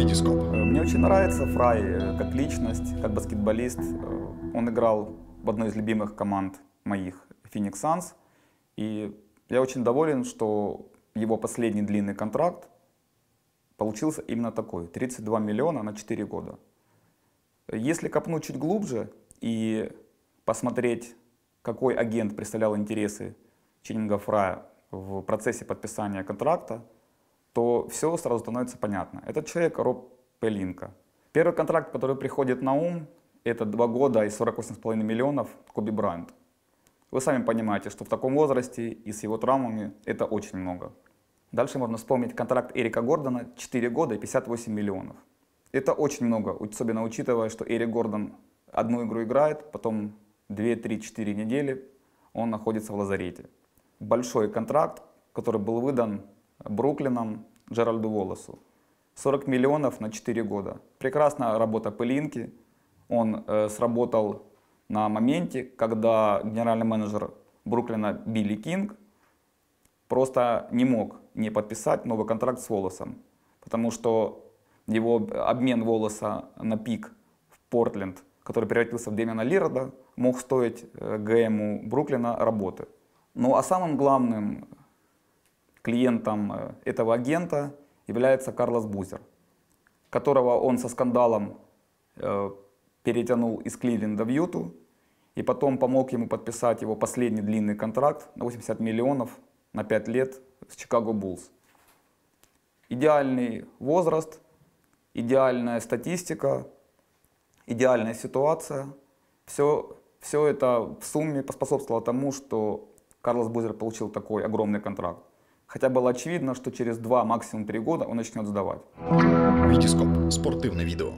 Витископ. Мне очень нравится Фрай э, как личность, как баскетболист. Э, Он играл в одной из любимых команд моих, Phoenix Suns. И я очень доволен, что его последний длинный контракт получился именно такой. 32 миллиона на 4 года. Если копнуть чуть глубже и посмотреть, какой агент представлял интересы Ченнинга Фрая в процессе подписания контракта, то все сразу становится понятно. Этот человек Роб Пелинка. Первый контракт, который приходит на ум, это 2 года и 48,5 миллионов Коби Брайант. Вы сами понимаете, что в таком возрасте и с его травмами это очень много. Дальше можно вспомнить контракт Эрика Гордона 4 года и 58 миллионов. Это очень много, особенно учитывая, что Эрик Гордон одну игру играет, потом 2, 3, 4 недели он находится в лазарете. Большой контракт, который был выдан Бруклином Джеральду Волосу. 40 миллионов на 4 года. Прекрасная работа Пылинки. Он э, сработал на моменте, когда генеральный менеджер Бруклина Билли Кинг просто не мог не подписать новый контракт с Волосом. Потому что его обмен Волоса на пик в Портленд, который превратился в Дэмиана Лирда, мог стоить э, ГМу Бруклина работы. Ну а самым главным клиентом э, этого агента является Карлос Бузер, которого он со скандалом э, перетянул из Кливленда в Юту и потом помог ему подписать его последний длинный контракт на 80 миллионов на 5 лет с Чикаго Буллс. Идеальный возраст, идеальная статистика, идеальная ситуация. Все, все это в сумме поспособствовало тому, что Карлос Бузер получил такой огромный контракт. Хотя было очевидно, что через два, максимум три года он начнет сдавать. Витископ. Спортивне відео.